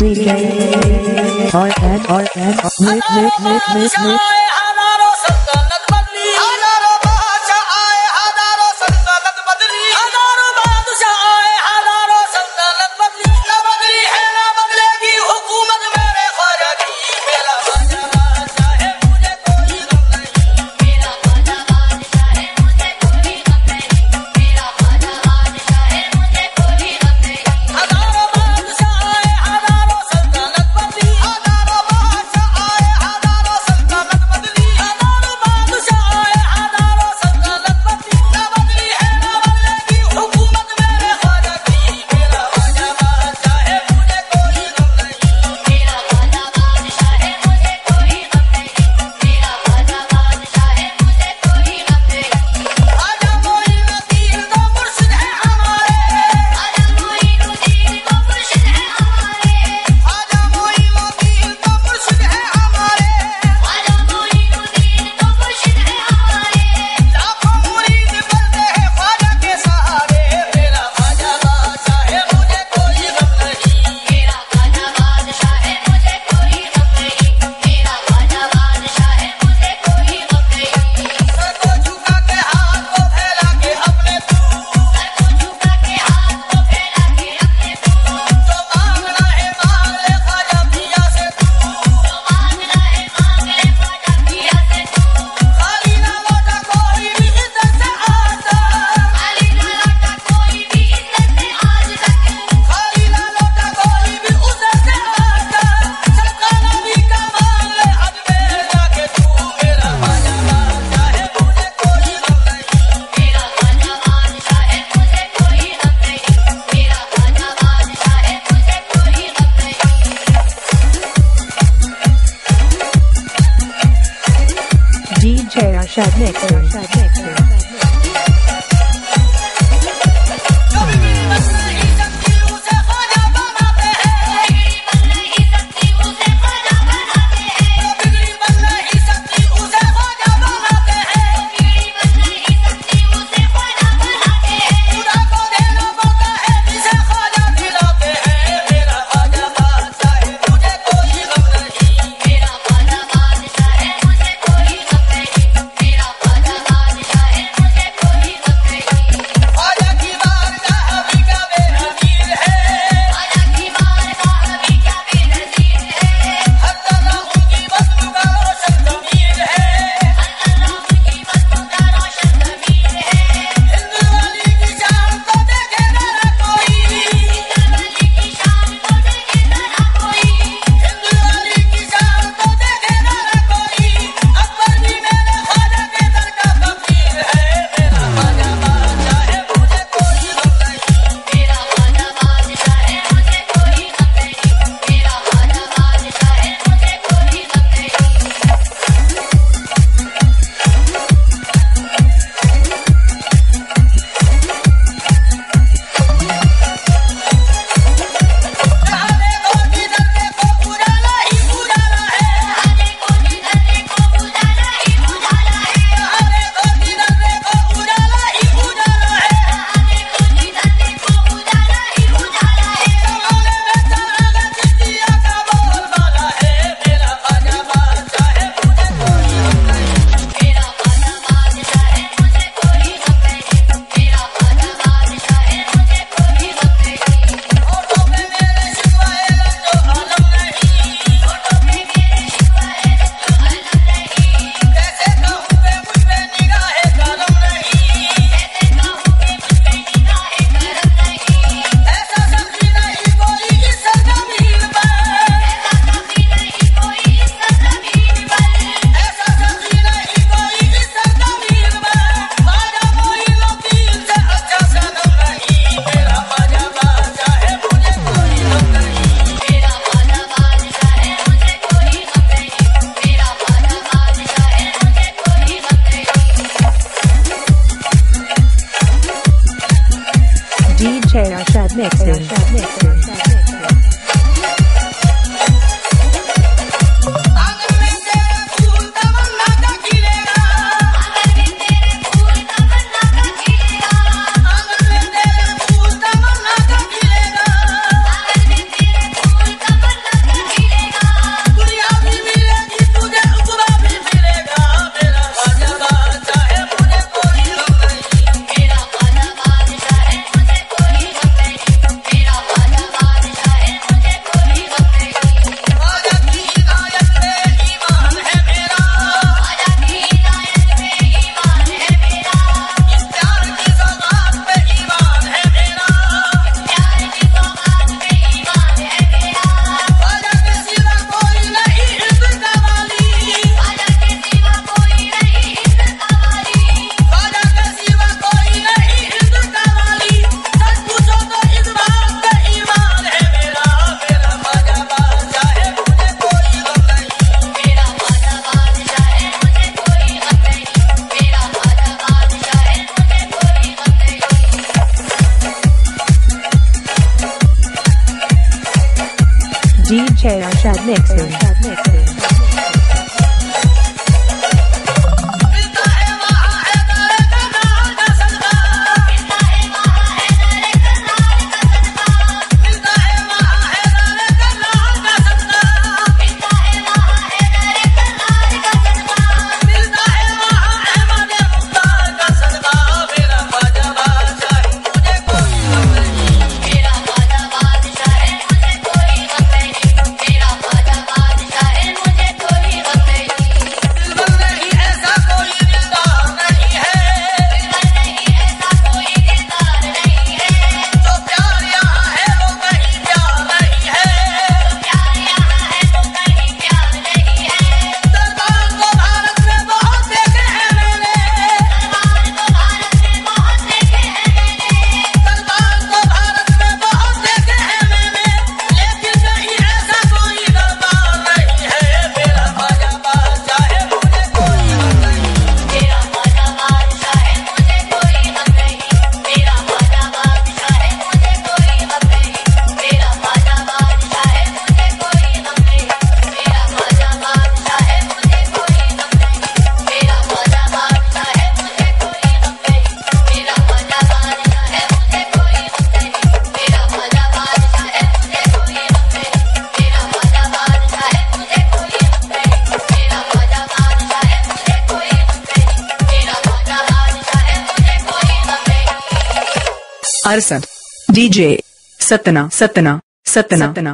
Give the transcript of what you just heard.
Reggae. R and R and. Chair, Arshad Nick. Arshad Nick. 不要笑我。DJ Arshad Arshad DJ Satna Satna Satna Satna.